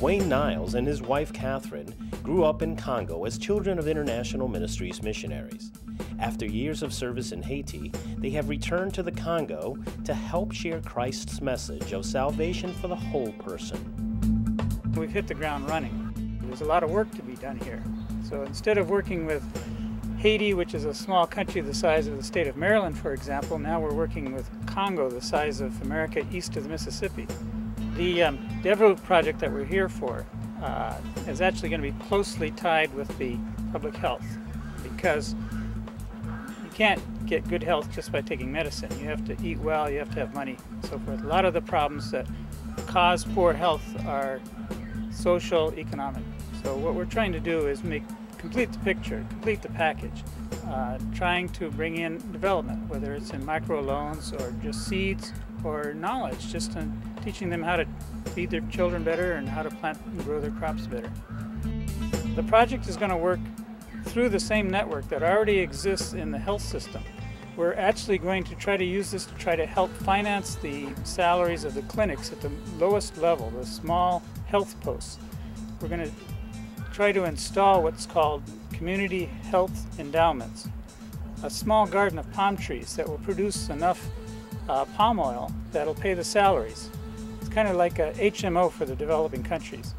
Wayne Niles and his wife Catherine grew up in Congo as children of International Ministries missionaries. After years of service in Haiti, they have returned to the Congo to help share Christ's message of salvation for the whole person. We've hit the ground running. There's a lot of work to be done here. So instead of working with Haiti, which is a small country the size of the state of Maryland, for example, now we're working with Congo, the size of America east of the Mississippi. The um, project that we're here for uh, is actually going to be closely tied with the public health because you can't get good health just by taking medicine. You have to eat well, you have to have money, so forth. A lot of the problems that cause poor health are social, economic. So what we're trying to do is make complete the picture, complete the package, uh, trying to bring in development, whether it's in microloans or just seeds or knowledge, just in teaching them how to feed their children better and how to plant and grow their crops better. The project is going to work through the same network that already exists in the health system. We're actually going to try to use this to try to help finance the salaries of the clinics at the lowest level, the small health posts. We're going to try to install what's called community health endowments, a small garden of palm trees that will produce enough uh, palm oil that'll pay the salaries. It's kind of like a HMO for the developing countries.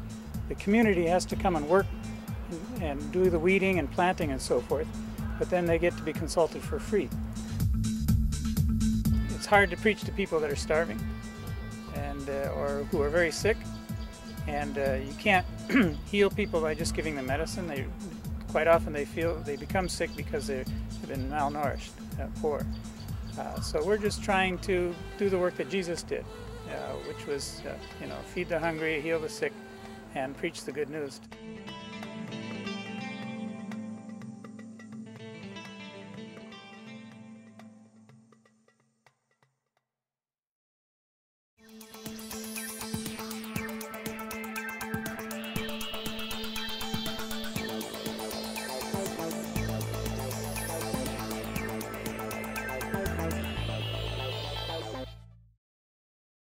The community has to come and work and, do the weeding and planting and so forth, but then they get to be consulted for free. It's hard to preach to people that are starving and uh, or who are very sick and uh, you can't heal people by just giving them medicine. They quite often they feel they become sick because they've been malnourished, uh, poor. Uh, so we're just trying to do the work that Jesus did, uh, which was, uh, you know, feed the hungry, heal the sick, and preach the good news.